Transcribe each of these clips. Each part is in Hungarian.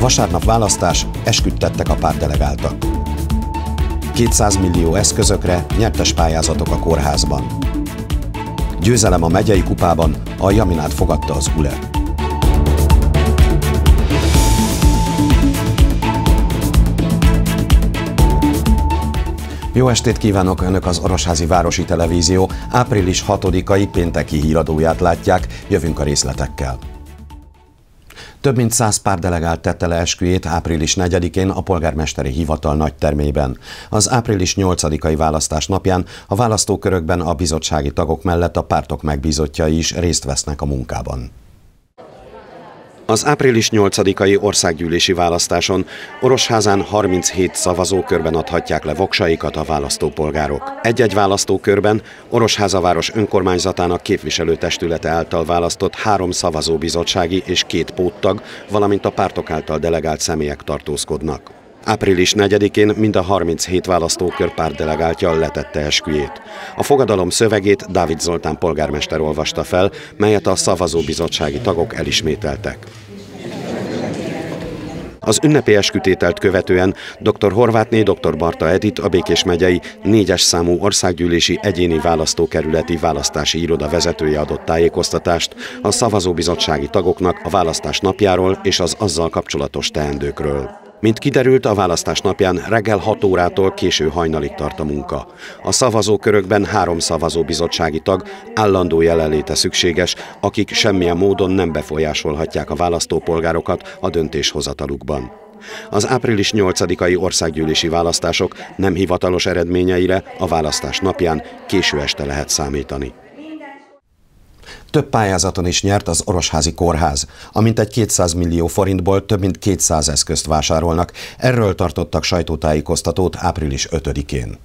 Vasárnap választás, esküdtettek a pártdelegáltak. 200 millió eszközökre nyertes pályázatok a kórházban. Győzelem a megyei kupában, a Jaminát fogadta az ULE. Jó estét kívánok! Önök az Orosházi Városi Televízió április 6-ai pénteki híradóját látják, jövünk a részletekkel. Több mint száz pártdelegált tette le esküjét április 4-én a polgármesteri hivatal nagy termében. Az április 8-ai választás napján a választókörökben a bizottsági tagok mellett a pártok megbízottjai is részt vesznek a munkában. Az április 8-ai országgyűlési választáson Orosházán 37 szavazókörben adhatják le voksaikat a választópolgárok. Egy-egy választókörben Orosházaváros önkormányzatának képviselőtestülete által választott három szavazóbizottsági és két póttag, valamint a pártok által delegált személyek tartózkodnak. Április 4-én mind a 37 választókör delegáltja letette esküjét. A fogadalom szövegét Dávid Zoltán polgármester olvasta fel, melyet a szavazóbizottsági tagok elismételtek. Az ünnepi eskütételt követően dr. Horvátné dr. Barta Edit a Békés megyei négyes számú országgyűlési egyéni választókerületi választási iroda vezetője adott tájékoztatást a szavazóbizottsági tagoknak a választás napjáról és az azzal kapcsolatos teendőkről. Mint kiderült, a választás napján reggel 6 órától késő hajnalig tart a munka. A szavazókörökben három szavazóbizottsági tag állandó jelenléte szükséges, akik semmilyen módon nem befolyásolhatják a választópolgárokat a döntéshozatalukban. Az április 8-ai országgyűlési választások nem hivatalos eredményeire a választás napján késő este lehet számítani. Több pályázaton is nyert az Orosházi Kórház, amint egy 200 millió forintból több mint 200 eszközt vásárolnak. Erről tartottak sajtótájékoztatót április 5-én.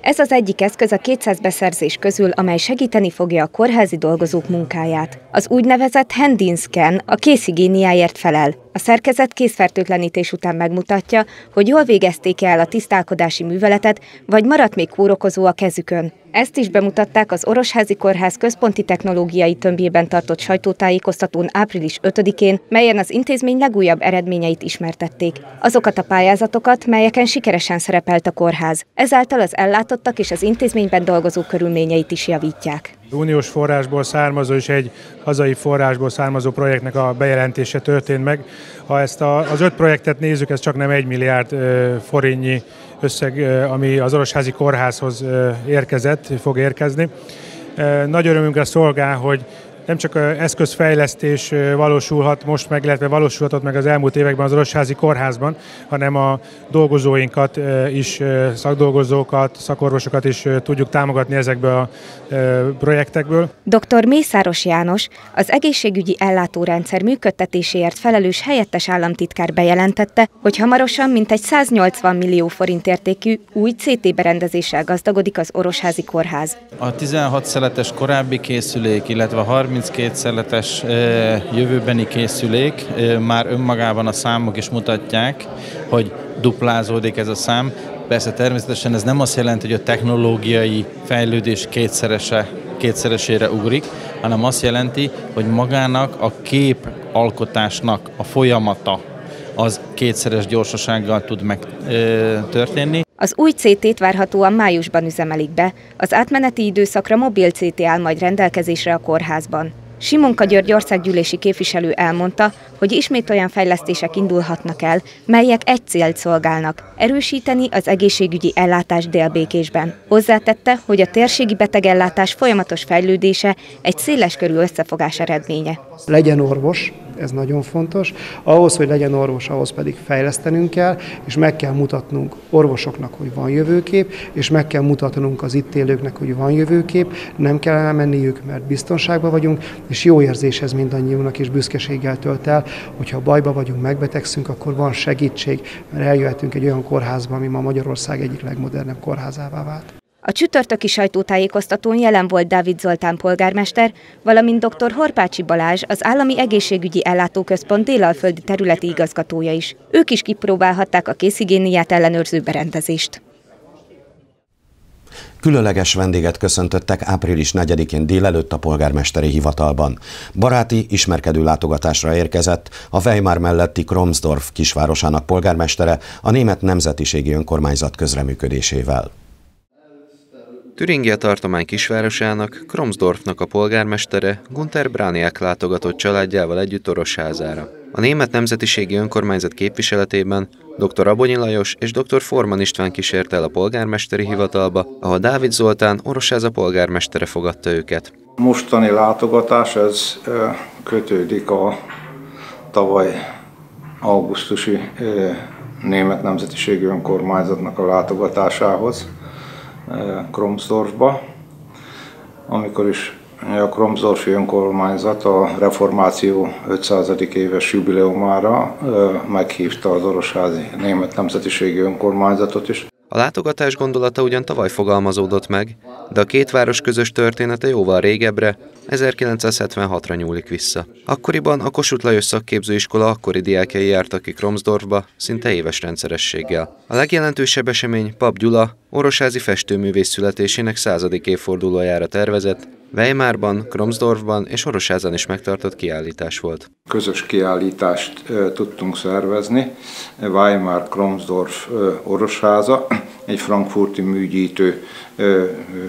Ez az egyik eszköz a 200 beszerzés közül, amely segíteni fogja a kórházi dolgozók munkáját. Az úgynevezett Handin Scan a készigéniáért felel. A szerkezet készfertőtlenítés után megmutatja, hogy jól végezték el a tisztálkodási műveletet, vagy maradt még kórokozó a kezükön. Ezt is bemutatták az Orosházi Kórház központi technológiai tömbjében tartott sajtótájékoztatón április 5-én, melyen az intézmény legújabb eredményeit ismertették. Azokat a pályázatokat, melyeken sikeresen szerepelt a kórház. Ezáltal az ellátottak és az intézményben dolgozók körülményeit is javítják. Uniós forrásból származó és egy hazai forrásból származó projektnek a bejelentése történt meg. Ha ezt a, az öt projektet nézzük, ez csak nem egy milliárd forintnyi összeg, ami az Orosházi Kórházhoz érkezett, fog érkezni. Nagy örömünkre szolgál, hogy nem csak eszközfejlesztés valósulhat most meg, illetve valósulhatott meg az elmúlt években az Orosházi Kórházban, hanem a dolgozóinkat is, szakdolgozókat, szakorvosokat is tudjuk támogatni ezekből a projektekből. Dr. Mészáros János, az egészségügyi ellátórendszer működtetéséért felelős helyettes államtitkár bejelentette, hogy hamarosan mintegy 180 millió forint értékű új CT berendezéssel gazdagodik az Orosházi Kórház. A 16 szeletes korábbi készülék, illetve a 32 szeletes jövőbeni készülék, már önmagában a számok is mutatják, hogy duplázódik ez a szám. Persze természetesen ez nem azt jelenti, hogy a technológiai fejlődés kétszerese, kétszeresére ugrik, hanem azt jelenti, hogy magának a kép alkotásnak a folyamata az kétszeres gyorsasággal tud megtörténni. Az új CT-t várhatóan májusban üzemelik be, az átmeneti időszakra mobil CT áll majd rendelkezésre a kórházban. Simonka György országgyűlési képviselő elmondta, hogy ismét olyan fejlesztések indulhatnak el, melyek egy célt szolgálnak, erősíteni az egészségügyi ellátás délbékésben. Hozzátette, hogy a térségi betegellátás folyamatos fejlődése egy széleskörű összefogás eredménye. Legyen orvos, ez nagyon fontos. Ahhoz, hogy legyen orvos, ahhoz pedig fejlesztenünk kell, és meg kell mutatnunk orvosoknak, hogy van jövőkép, és meg kell mutatnunk az itt élőknek, hogy van jövőkép, nem kell elmenniük, mert biztonságban vagyunk, és jó érzés ez mindannyiunknak, és büszkeséggel tölt el, hogyha bajba vagyunk, megbetegszünk, akkor van segítség, mert eljöhetünk egy olyan kórházba, ami ma Magyarország egyik legmodernebb kórházává vált. A csütörtöki sajtótájékoztatón jelen volt Dávid Zoltán polgármester, valamint dr. Horpácsi Balázs, az Állami Egészségügyi Ellátóközpont délalföldi területi igazgatója is. Ők is kipróbálhatták a készigéniát ellenőrző berendezést. Különleges vendéget köszöntöttek április 4-én délelőtt a polgármesteri hivatalban. Baráti, ismerkedő látogatásra érkezett a Weimar melletti Kromsdorf kisvárosának polgármestere a német nemzetiségi önkormányzat közreműködésével. Türingia tartomány kisvárosának, Kromsdorfnak a polgármestere Gunther Brániák látogatott családjával együtt Orosházára. A német nemzetiségi önkormányzat képviseletében dr. Abonyi Lajos és dr. Forman István kísérte el a polgármesteri hivatalba, ahol Dávid Zoltán Orosháza polgármestere fogadta őket. Mostani látogatás ez kötődik a tavaly augusztusi német nemzetiségi önkormányzatnak a látogatásához Kromsdorfba, amikor is a Kromsdorfi önkormányzat a reformáció 500. éves jubileumára meghívta az Orosházi Német Nemzetiségi Önkormányzatot is. A látogatás gondolata ugyan tavaly fogalmazódott meg, de a két város közös története jóval régebbre, 1976-ra nyúlik vissza. Akkoriban a Kossuth Lajos szakképzőiskola akkori diákjai jártak ki Kromsdorfba, szinte éves rendszerességgel. A legjelentősebb esemény Pap Gyula, orosházi festőművész születésének századik évfordulójára tervezett, Weimarban, Kromsdorfban és Orosházan is megtartott kiállítás volt. Közös kiállítást tudtunk szervezni. Weimar, Kromsdorf, Orosháza, egy frankfurti műgyítő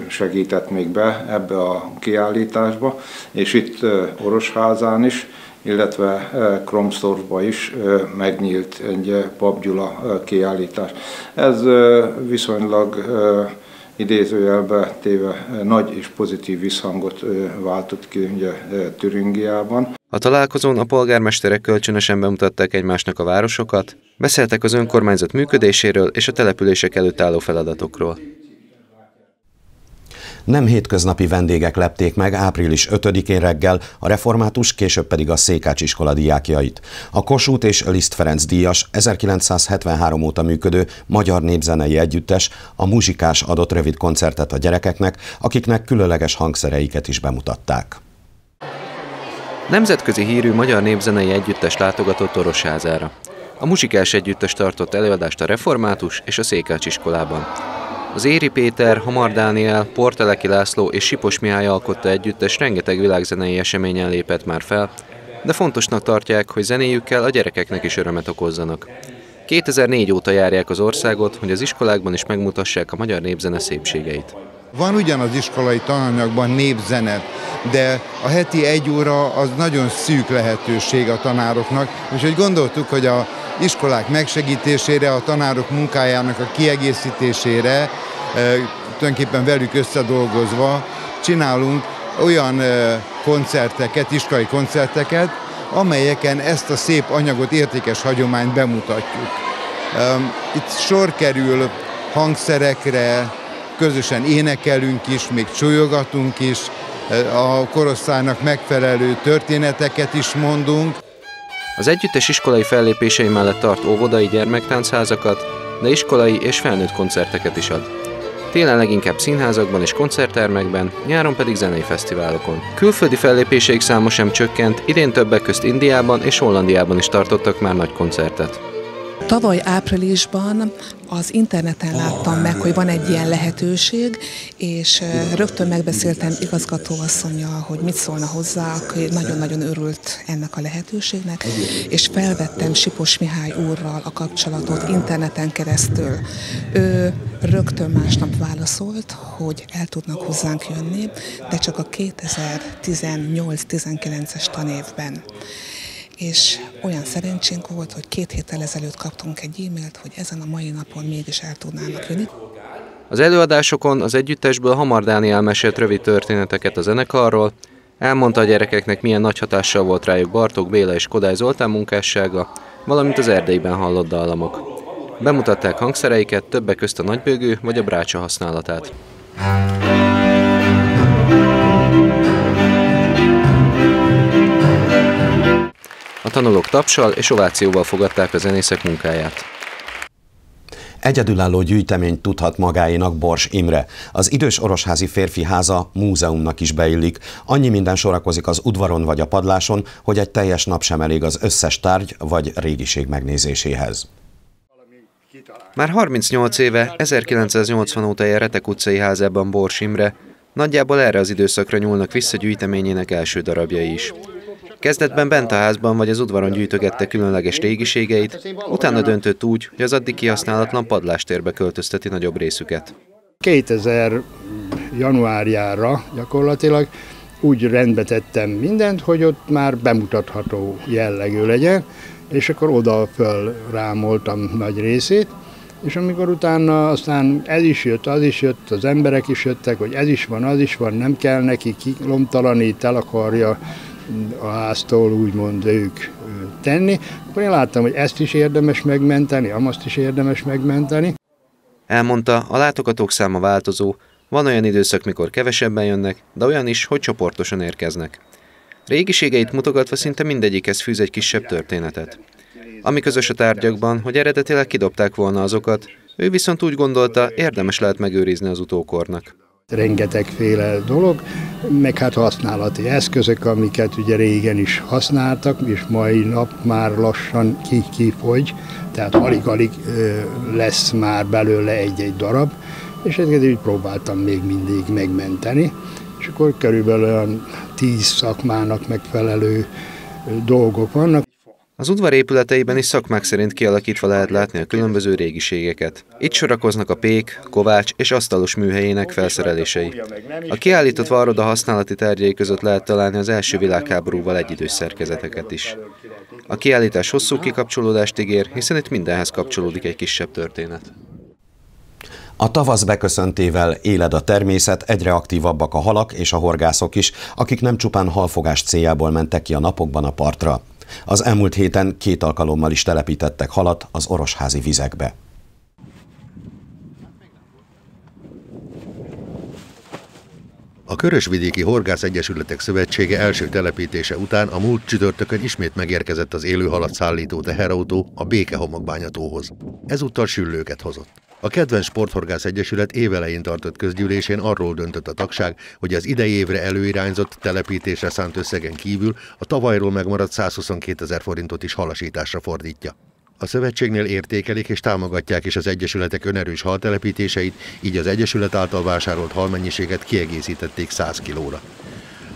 segített még be ebbe a kiállításba, és itt Orosházán is illetve Kromsdorfba is megnyílt egy Pap Gyula kiállítás. Ez viszonylag idézőjelbe téve nagy és pozitív visszhangot váltott ki ugye Türingiában. A találkozón a polgármesterek kölcsönösen bemutatták egymásnak a városokat, beszéltek az önkormányzat működéséről és a települések előtt álló feladatokról. Nem hétköznapi vendégek lepték meg április 5-én reggel a református, később pedig a Székács iskola diákjait. A Kossuth és Liszt Ferenc díjas 1973 óta működő magyar népzenei együttes a muzsikás adott rövid koncertet a gyerekeknek, akiknek különleges hangszereiket is bemutatták. Nemzetközi hírű magyar népzenei együttes látogatott Orosházára. A muzsikás együttes tartott előadást a Református és a Székács iskolában. Az Éri Péter, Hamar Dániel, Porteleki László és Sipos Mihály alkotta együttes rengeteg világzenei eseményen lépett már fel, de fontosnak tartják, hogy zenéjükkel a gyerekeknek is örömet okozzanak. 2004 óta járják az országot, hogy az iskolákban is megmutassák a magyar népzene szépségeit. Van ugyan az iskolai tananyagban népzene, de a heti egy óra az nagyon szűk lehetőség a tanároknak, úgyhogy gondoltuk, hogy a iskolák megsegítésére, a tanárok munkájának a kiegészítésére, e, tulajdonképpen velük összedolgozva csinálunk olyan e, koncerteket, iskolai koncerteket, amelyeken ezt a szép anyagot, értékes hagyományt bemutatjuk. E, itt sor kerül hangszerekre, közösen énekelünk is, még csolyogatunk is, a korosztálynak megfelelő történeteket is mondunk. Az együttes iskolai fellépései mellett tart óvodai gyermektánchazakat, de iskolai és felnőtt koncerteket is ad. Télen leginkább színházakban és koncerttermekben, nyáron pedig zenei fesztiválokon. Külföldi fellépéseik száma sem csökkent, idén többek közt Indiában és Hollandiában is tartottak már nagy koncertet. Tavaly áprilisban az interneten láttam meg, hogy van egy ilyen lehetőség, és rögtön megbeszéltem igazgatóasszonyjal, hogy mit szólna hozzá, aki nagyon-nagyon örült ennek a lehetőségnek, és felvettem Sipos Mihály úrral a kapcsolatot interneten keresztül. Ő rögtön másnap válaszolt, hogy el tudnak hozzánk jönni, de csak a 2018-19-es tanévben és olyan szerencsénk volt, hogy két héttel ezelőtt kaptunk egy e-mailt, hogy ezen a mai napon mégis el tudnának jönni. Az előadásokon az együttesből Hamar Dániel mesélt rövid történeteket a zenekarról, elmondta a gyerekeknek milyen nagy hatással volt rájuk Bartók Béla és Kodály Zoltán munkássága, valamint az erdélyben hallott dallamok. Bemutatták hangszereiket, többek közt a nagybőgő vagy a brácsa használatát. A tanulók tapsal és ovációval fogadták a zenészek munkáját. Egyedülálló gyűjteményt tudhat magáénak Bors Imre. Az idős orosházi férfi háza múzeumnak is beillik. Annyi minden sorakozik az udvaron vagy a padláson, hogy egy teljes nap sem elég az összes tárgy vagy régiség megnézéséhez. Már 38 éve, 1980 óta él Retek utcai házában Bors Imre, nagyjából erre az időszakra nyúlnak vissza gyűjteményének első darabjai is. Kezdetben bent a házban vagy az udvaron gyűjtögette különleges régiségeit, utána döntött úgy, hogy az addig kihasználatlan padlástérbe költözteti nagyobb részüket. 2000 januárjára gyakorlatilag úgy rendbe tettem mindent, hogy ott már bemutatható jellegű legyen, és akkor oda föl rámoltam nagy részét, és amikor utána aztán ez is jött, az is jött, az emberek is jöttek, hogy ez is van, az is van, nem kell neki, kilomtalanít, el akarja a háztól úgymond ők tenni, akkor én láttam, hogy ezt is érdemes megmenteni, amazt is érdemes megmenteni. Elmondta, a látogatók száma változó, van olyan időszak, mikor kevesebben jönnek, de olyan is, hogy csoportosan érkeznek. Régiségeit mutogatva szinte mindegyikhez fűz egy kisebb történetet. Ami közös a tárgyakban, hogy eredetileg kidobták volna azokat, ő viszont úgy gondolta, érdemes lehet megőrizni az utókornak. Rengetegféle dolog, meg hát használati eszközök, amiket ugye régen is használtak, és mai nap már lassan kifogy, tehát alig-alig lesz már belőle egy-egy darab, és ezeket úgy próbáltam még mindig megmenteni, és akkor körülbelül olyan tíz szakmának megfelelő dolgok vannak. Az udvar épületeiben is szakmák szerint kialakítva lehet látni a különböző régiségeket. Itt sorakoznak a pék, kovács és asztalos műhelyének felszerelései. A kiállított varoda használati tárgyai között lehet találni az első világháborúval egyidős szerkezeteket is. A kiállítás hosszú kikapcsolódást ígér, hiszen itt mindenhez kapcsolódik egy kisebb történet. A tavasz beköszöntével éled a természet, egyre aktívabbak a halak és a horgászok is, akik nem csupán halfogás céljából mentek ki a napokban a partra. Az elmúlt héten két alkalommal is telepítettek halat az orosházi vizekbe. A Körösvidéki Horgász Egyesületek Szövetsége első telepítése után a múlt csütörtökön ismét megérkezett az élő halat szállító teherautó a Békehomokbányatóhoz. Ezúttal süllőket hozott. A Kedvenc Sporthorgász Egyesület évelején tartott közgyűlésén arról döntött a tagság, hogy az idei évre előirányzott telepítésre szánt összegen kívül a tavalyról megmaradt 122 ezer forintot is halasításra fordítja. A szövetségnél értékelik és támogatják is az egyesületek önerős haltelepítéseit, így az egyesület által vásárolt halmennyiséget kiegészítették 100 kilóra.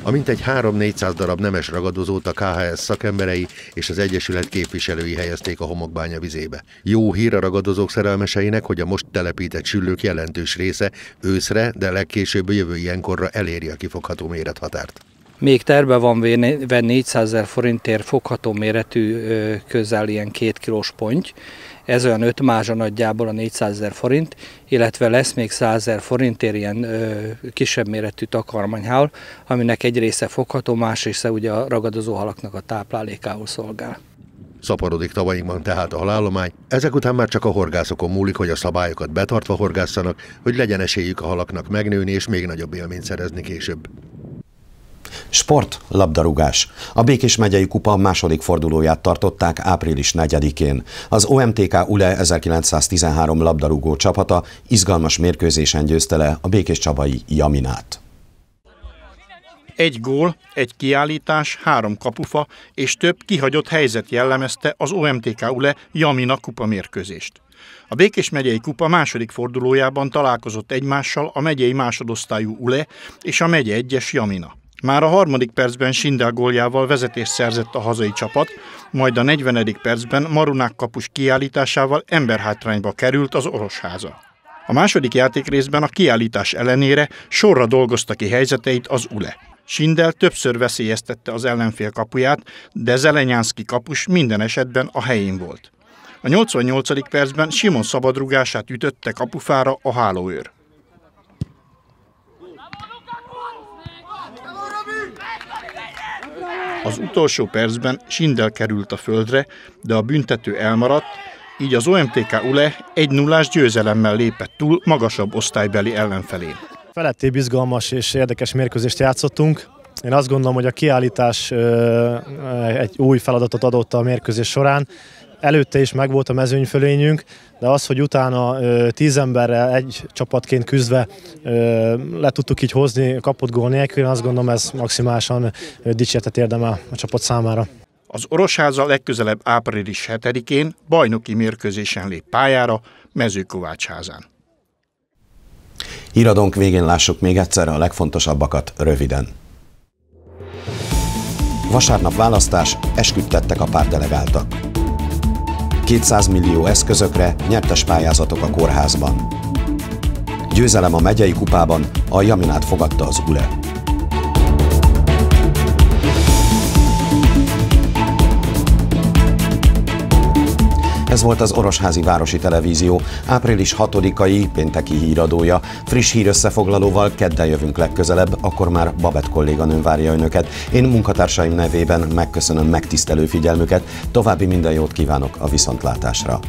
A mintegy 3-400 darab nemes ragadozót a KHS szakemberei és az Egyesület képviselői helyezték a homokbánya vizébe. Jó hír a ragadozók szerelmeseinek, hogy a most telepített süllők jelentős része őszre, de legkésőbb jövő ilyenkorra eléri a kifogható mérethatárt. Még terve van véve 400 ezer forintért fogható méretű közel ilyen két kilós ponty, ez olyan 5 mázsa nagyjából a 400 ezer forint, illetve lesz még 100 ezer forintért ilyen ö, kisebb méretű takarmányhál, aminek egy része fogható, más része ugye a ragadozó halaknak a táplálékául szolgál. Szaporodik tavainkban tehát a halállomány, ezek után már csak a horgászokon múlik, hogy a szabályokat betartva horgászanak, hogy legyen esélyük a halaknak megnőni és még nagyobb élményt szerezni később. Sport, labdarúgás. A Békés megyei kupa második fordulóját tartották április 4-én. Az OMTK ULE 1913 labdarúgó csapata izgalmas mérkőzésen győzte le a Békés Csabai Jaminát. Egy gól, egy kiállítás, három kapufa és több kihagyott helyzet jellemezte az OMTK ULE Jamina kupa mérkőzést. A Békés megyei kupa második fordulójában találkozott egymással a megyei másodosztályú ULE és a megye egyes Jamina. Már a harmadik percben Sindel góljával vezetés szerzett a hazai csapat, majd a 40. percben Marunák kapus kiállításával emberhátrányba került az orosháza. A második játékrészben a kiállítás ellenére sorra dolgozta ki helyzeteit az ULE. Sindel többször veszélyeztette az ellenfél kapuját, de Zelenyánszki kapus minden esetben a helyén volt. A 88. percben Simon szabadrugását ütötte kapufára a hálóőr. Az utolsó percben Sindel került a földre, de a büntető elmaradt, így az OMTK ULE egy nullás győzelemmel lépett túl magasabb osztálybeli ellenfelén. Feletté bizgalmas és érdekes mérkőzést játszottunk. Én azt gondolom, hogy a kiállítás egy új feladatot adott a mérkőzés során. Előtte is megvolt a mezőnyfölényünk, de az, hogy utána tíz emberrel egy csapatként küzdve le tudtuk így hozni kapott gól nélkül, én azt gondolom ez maximálisan dicséretet érdemel a csapat számára. Az Orosháza legközelebb április 7-én bajnoki mérkőzésen lép pályára Mezőkovácsházán. Híradónk végén lássuk még egyszer a legfontosabbakat röviden. Vasárnap választás, esküdtettek a pártdelegáltak. 200 millió eszközökre, nyertes pályázatok a kórházban. Győzelem a megyei kupában, a Jaminát fogadta az ULE. Ez volt az Orosházi Városi Televízió április 6-ai pénteki híradója. Friss hír összefoglalóval kedden jövünk legközelebb, akkor már Babett kolléganőm várja önöket. Én munkatársaim nevében megköszönöm megtisztelő figyelmüket, további minden jót kívánok a viszontlátásra.